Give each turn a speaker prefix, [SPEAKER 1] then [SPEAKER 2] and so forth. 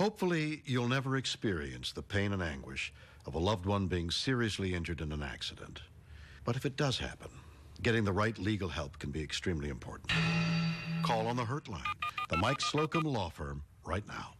[SPEAKER 1] Hopefully, you'll never experience the pain and anguish of a loved one being seriously injured in an accident. But if it does happen, getting the right legal help can be extremely important. Call on the Hurt Line, the Mike Slocumb Law Firm, right now.